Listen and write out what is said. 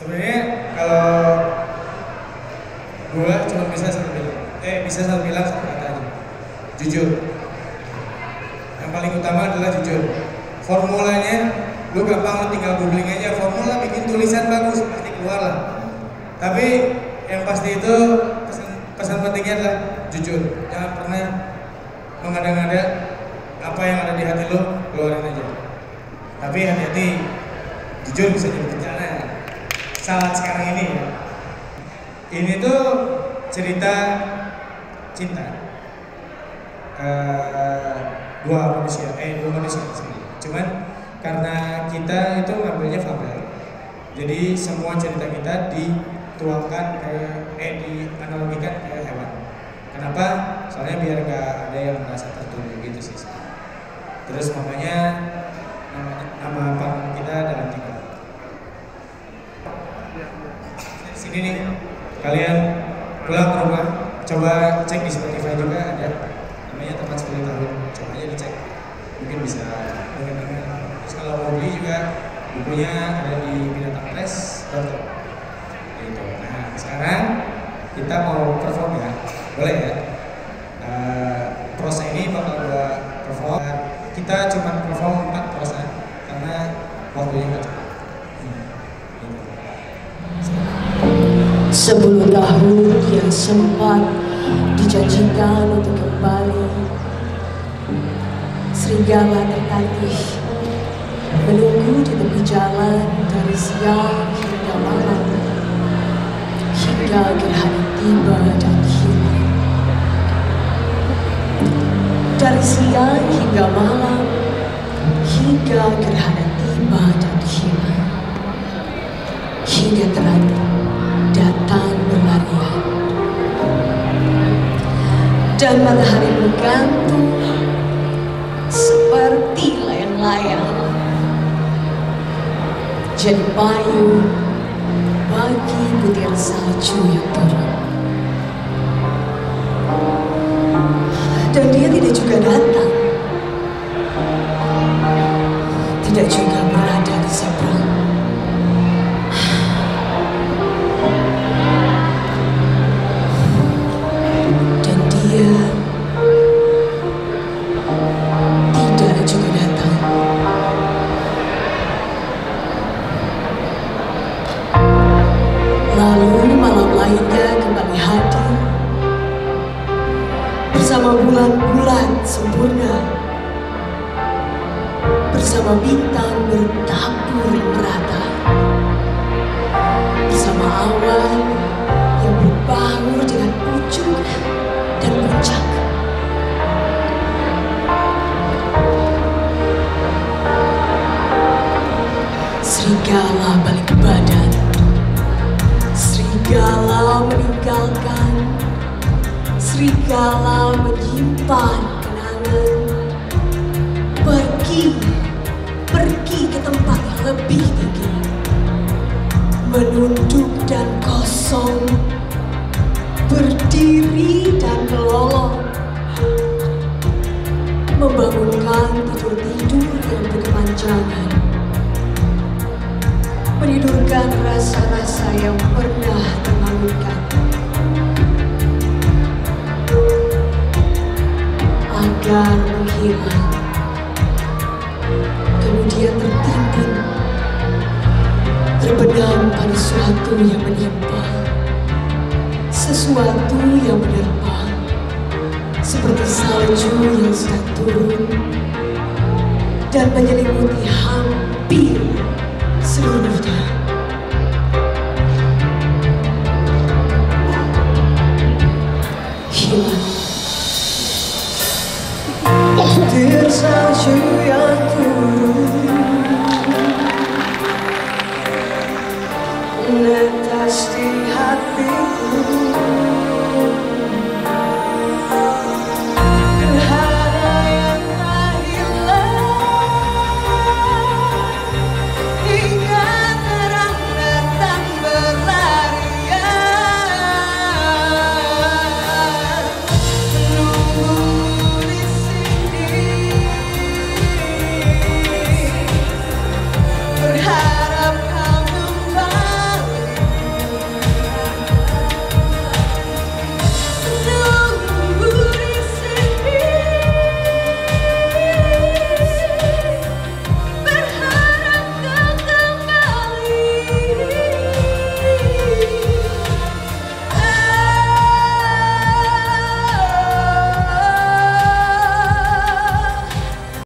Sebenarnya kalau gue cuma bisa satu bilang, eh bisa satu bilang satu kata aja, jujur. Yang paling utama adalah jujur. Formulanya, lu gampang lu tinggal googling aja formula bikin tulisan bagus pasti keluar lah. Tapi yang pasti itu pesan, pesan pentingnya adalah jujur. Jangan pernah mengada-ngada apa yang ada di hati lu keluarin aja. Tapi hati-hati, jujur bisa jadi bencana. Saat sekarang ini ya. Ini tuh cerita cinta. Eh, dua manusia, eh dua manusia sih. Cuman karena kita itu ngambilnya fabel, jadi semua cerita kita dituangkan ke, eh dianalogikan ke hewan. Kenapa? Soalnya biar gak ada yang merasa tertuduh gitu sih. Terus makanya nama, kalian pulang ke rumah, coba cek di Spotify juga ada namanya tempat 10 tahun. Coba aja dicek, mungkin bisa dengar-dengar. Terus kalau mau beli juga bukunya ada di binatangpress.com. Gitu. Nah sekarang kita mau perform ya, boleh ya? Uh, ini bakal gua perform. Kita cuma perform 4 prosa karena waktunya nggak cepat. Hmm. Sepuluh tahun yang sempat dijanjikan untuk kembali. Serigala tertatih Menunggu di tepi jalan dari siang hingga malam Hingga gerhana tiba dan hilang. Dari siang hingga malam Hingga gerhana tiba dan hilang. Hingga terakhir dan matahari bergantung seperti layang-layang. Jadi payung bagi butir salju yang turun bersama bulan-bulan sempurna, bersama bintang bertabur merata, bersama awan yang berbaur dengan ujung dan puncak. Serigala balik ke badan, serigala meninggalkan, serigala menyimpan kenangan. Pergi, pergi ke tempat yang lebih tinggi, menunduk dan kosong. Berdiri dan melolong. Membangunkan tidur-tidur yang berkepanjangan menidurkan rasa-rasa yang pernah terbangunkan agar menghilang kemudian tertimbun terbenam pada suatu yang menimpa sesuatu yang menerpa seperti salju yang sedang turun dan menyelimuti hampir seluruhnya. 再去爱不